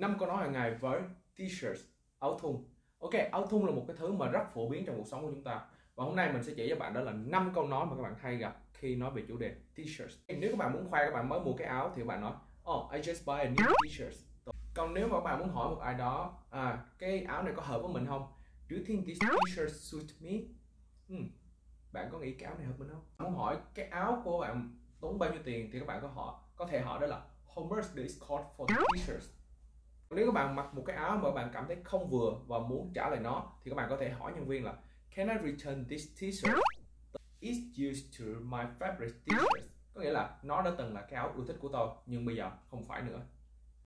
năm câu nói hàng ngày với t-shirt áo thun. Ok, áo thun là một cái thứ mà rất phổ biến trong cuộc sống của chúng ta. Và hôm nay mình sẽ chỉ cho bạn đó là năm câu nói mà các bạn hay gặp khi nói về chủ đề t-shirt nếu các bạn muốn khoe các bạn mới mua cái áo thì các bạn nói oh I just buy a new t-shirt. Còn nếu mà các bạn muốn hỏi một ai đó à cái áo này có hợp với mình không? Do you think this t-shirt suit me? Hmm. bạn có nghĩ cái áo này hợp mình không? Muốn hỏi cái áo của bạn tốn bao nhiêu tiền thì các bạn có hỏi, có thể hỏi đó là, how much does it cost for the t-shirt? Nếu các bạn mặc một cái áo mà bạn cảm thấy không vừa và muốn trả lại nó, thì các bạn có thể hỏi nhân viên là, Can I return this t-shirt? It's used to my favorite t-shirt. Có nghĩa là nó đã từng là cái áo yêu thích của tôi, nhưng bây giờ không phải nữa.